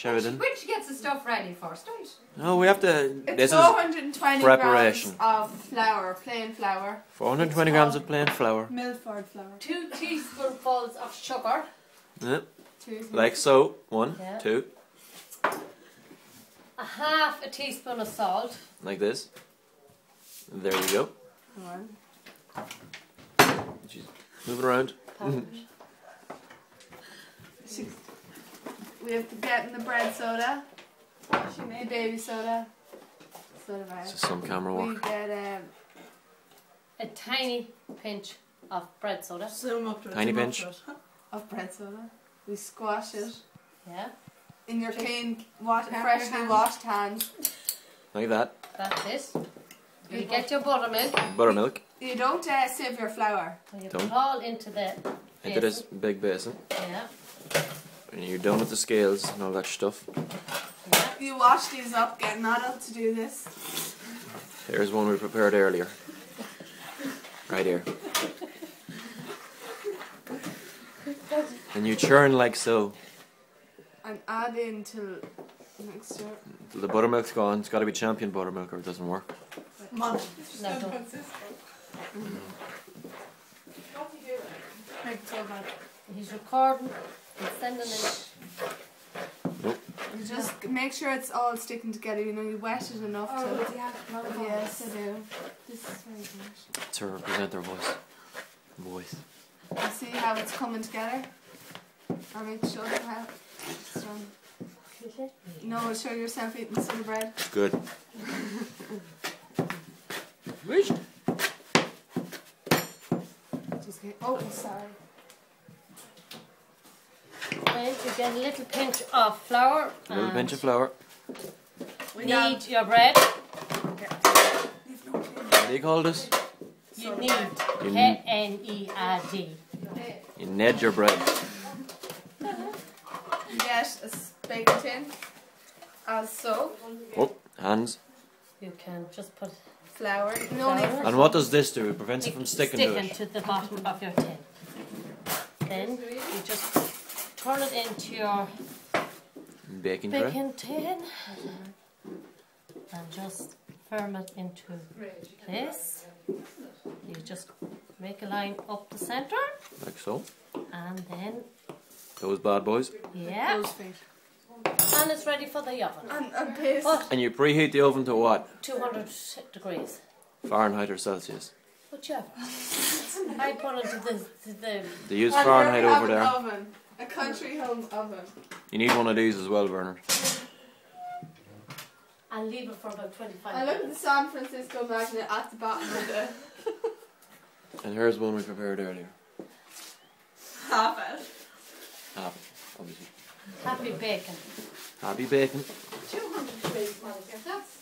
Sheridan. Which gets the stuff ready first, right? No, we have to. It's This is 420 preparation. grams of flour, plain flour. 420 grams of plain flour. Milford flour. Two teaspoonfuls of sugar. Yeah, Two like so. One, Yeah. two, A half a teaspoon of salt. like this. There we go. One. Jeez. Move it around. Pepper. Six. We have to get in the bread soda, the baby soda, soda This bread. is some camera work? We work. get um, A tiny pinch of bread soda. Zoom up to it. Tiny zoom up pinch. to it. of bread soda. We squash it Yeah, in your clean, wa- Tap your freshly hands. washed hands. Like that. that's it. You get your buttermilk. Buttermilk. You don't uh, sieve your flour. and You Don't. put all into the Into this big basin. Yeah, And you're done with the scales and all that stuff. You wash these up, get an adult to do this. Here's one we prepared earlier. Right here. And you churn like so. And add in till mixture. Till the buttermilk's gone. It's got to be champion buttermilk or it doesn't work. Mom. No, don't. Mm-hmm. Make it so. He's recording and sending it. You just make sure it's all sticking together. You know, you wet it enough oh, to. Yes, I do. This is very good. It's her presenter voice. Voice. You see how it's coming together? Or make sure you have. it's done. No, show yourself eating some bread. Good. Just get, oh, sorry. Then you get a little pinch of flour. A little pinch of flour. We Knead your bread. What do you call this? You need You, K N E R D. you knead your bread. Get a baking tin. As so. Oh, hands. You can just put Flour. No need And what does this do? It prevents it from sticking to sticking it. to the bottom of your tin. Then you just turn it into your Baking tray. baking tin and just firm it into this. You just make a line up the center Like so. and then Those bad boys. yeah, those feet. and it's ready for the oven. And, and paste. But And you preheat the oven to what? 200 degrees. Fahrenheit or Celsius? Whichever. I put it to the, to the They use And Fahrenheit over there. Oven. A country home oven. You need one of these as well, Bernard. and leave it for about 25 And look at the. San Francisco magnet at the bottom of the And here's one we prepared earlier. half it. Half, obviously. Happy bacon. Happy bacon. 200 degrees, Monica. That's